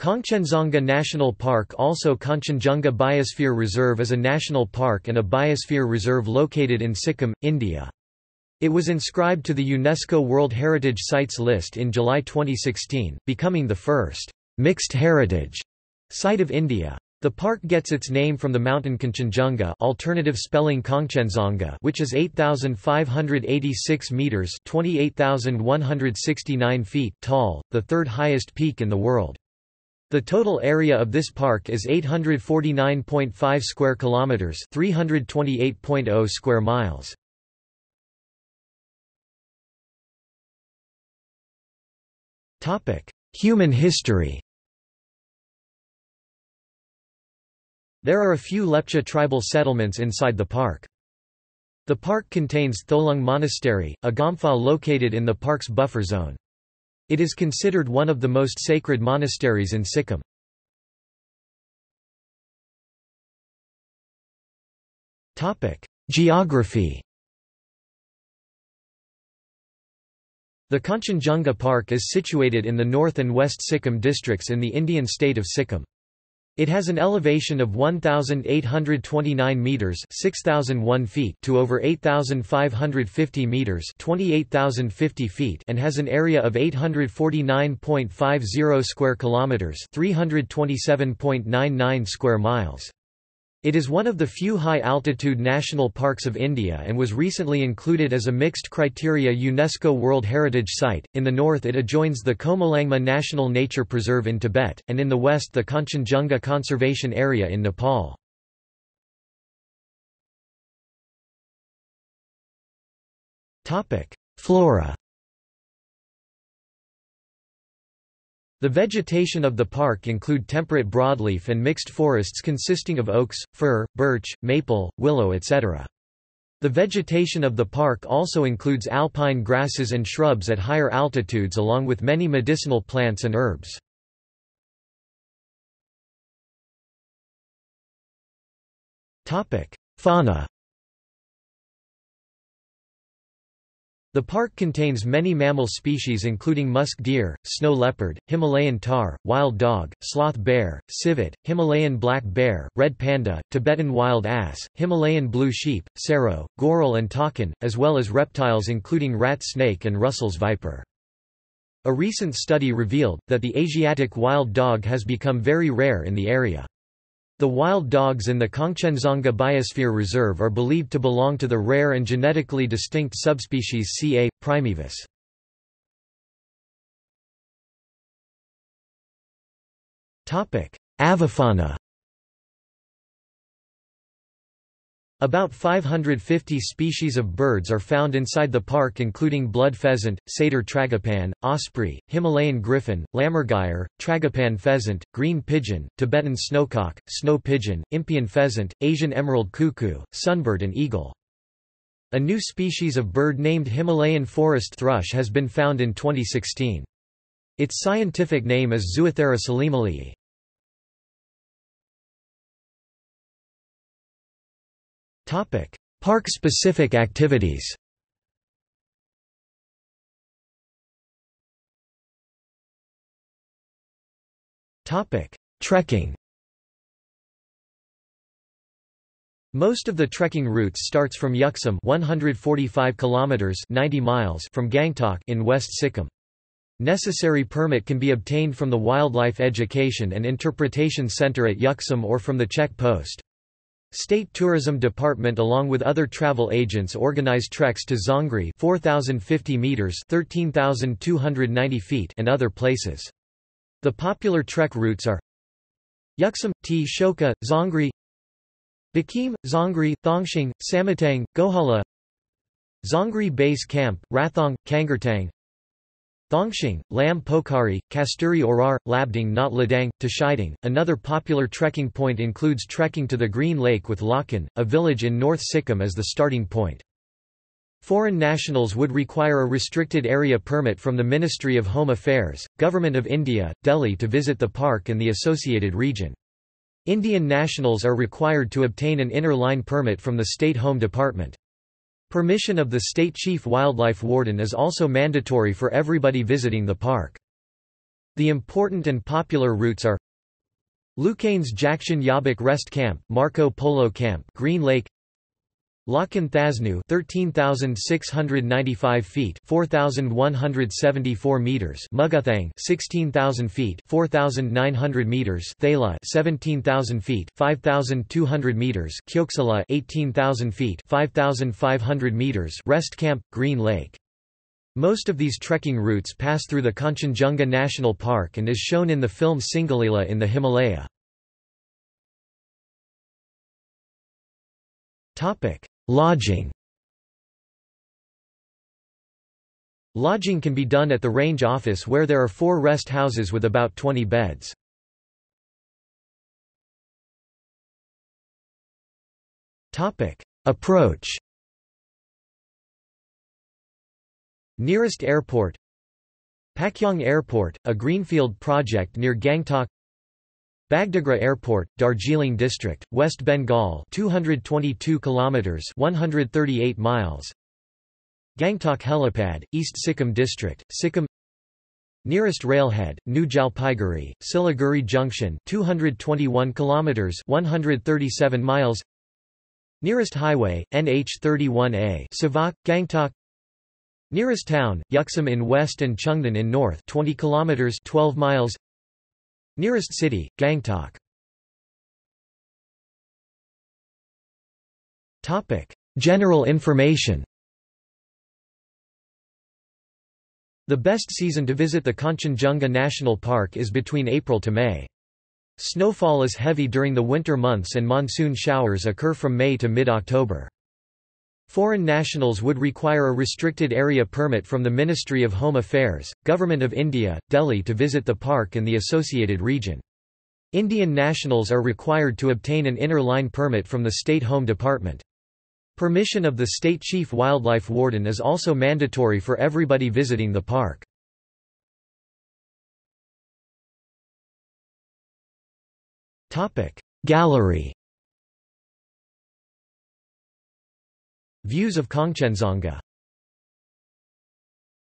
Khangchendzonga National Park also Kanchenjunga Biosphere Reserve is a national park and a biosphere reserve located in Sikkim, India. It was inscribed to the UNESCO World Heritage Sites list in July 2016, becoming the first mixed heritage site of India. The park gets its name from the mountain Kanchenjunga alternative spelling Kangchenjunga which is 8,586 metres 28,169 feet tall, the third highest peak in the world. The total area of this park is 849.5 square kilometers, 328.0 square miles. Topic: Human history. There are a few Lepcha tribal settlements inside the park. The park contains Tholung Monastery, a gompa located in the park's buffer zone. It is considered one of the most sacred monasteries in Sikkim. Geography The Kanchenjunga Park is situated in the North and West Sikkim districts in the Indian state of Sikkim. It has an elevation of 1829 meters, 6001 feet to over 8550 meters, 28050 feet and has an area of 849.50 square kilometers, 327.99 square miles. It is one of the few high-altitude national parks of India and was recently included as a mixed criteria UNESCO World Heritage Site. In the north it adjoins the Qomolangma National Nature Preserve in Tibet, and in the west the Kanchenjunga Conservation Area in Nepal. Flora The vegetation of the park include temperate broadleaf and mixed forests consisting of oaks, fir, birch, maple, willow etc. The vegetation of the park also includes alpine grasses and shrubs at higher altitudes along with many medicinal plants and herbs. Fauna The park contains many mammal species including musk deer, snow leopard, Himalayan tahr, wild dog, sloth bear, civet, Himalayan black bear, red panda, Tibetan wild ass, Himalayan blue sheep, serow, goral and takin, as well as reptiles including rat snake and Russell's viper. A recent study revealed, that the Asiatic wild dog has become very rare in the area. The wild dogs in the Kangchenjunga Biosphere Reserve are believed to belong to the rare and genetically distinct subspecies Ca. primaevus. Avifauna About 550 species of birds are found inside the park including blood pheasant, satyr tragopan, osprey, Himalayan griffon, lammergeier, tragopan pheasant, green pigeon, Tibetan snowcock, snow pigeon, Impeyan pheasant, Asian emerald cuckoo, sunbird and eagle. A new species of bird named Himalayan forest thrush has been found in 2016. Its scientific name is Zoothera salimalii. Park-specific activities Trekking Most of the trekking routes starts from Yuksum 145 kilometers 90 miles from Gangtok in West Sikkim. Necessary permit can be obtained from the Wildlife Education and Interpretation Center at Yuksum or from the check post. State Tourism Department along with other travel agents organize treks to Zongri 4050 meters 13290 feet and other places. The popular trek routes are Yuksum, T. Shoka, Zongri Bakim, Zongri, Thongshing, Samatang, Gohala Zongri Base Camp, Rathong, Kangertang Thongshing, Lam Pokhari, Kasturi Orar, Labding Not Ladang, Tashidang. Another popular trekking point includes trekking to the Green Lake with Lachen, a village in North Sikkim as the starting point. Foreign nationals would require a restricted area permit from the Ministry of Home Affairs, Government of India, Delhi to visit the park and the associated region. Indian nationals are required to obtain an inner line permit from the State Home Department. Permission of the state chief wildlife warden is also mandatory for everybody visiting the park. The important and popular routes are Lucanes Jackson Yabak Rest Camp, Marco Polo Camp, Green Lake Lachen Thasnu 13,695 feet 4,174 meters Muguthang 16,000 feet 4,900 meters Thala 17,000 feet 5,200 meters Kyoksala 18,000 feet 5,500 meters Rest Camp, Green Lake most of these trekking routes pass through the Kanchenjunga National Park and is shown in the film Singalila in the Himalaya. Lodging. Lodging can be done at the range office where there are four rest houses with about 20 beds. Approach. Nearest airport. Pakyong Airport, a greenfield project near Gangtok Bagdogra Airport, Darjeeling District, West Bengal 222 kilometers 138 miles. Gangtok Helipad, East Sikkim District, Sikkim. Nearest railhead, New Jalpaiguri, Siliguri Junction 221 kilometers 137 miles. Nearest highway, NH31A Sevoke, Gangtok. Nearest town, Yuksum in west and Chungthang in north 20 kilometers 12 miles Nearest city, Gangtok General information The best season to visit the Kanchenjunga National Park is between April to May. Snowfall is heavy during the winter months and monsoon showers occur from May to mid-October. Foreign nationals would require a restricted area permit from the Ministry of Home Affairs, Government of India, Delhi to visit the park and the associated region. Indian nationals are required to obtain an inner line permit from the State Home Department. Permission of the State Chief Wildlife Warden is also mandatory for everybody visiting the park. Gallery Views of Kangchenjunga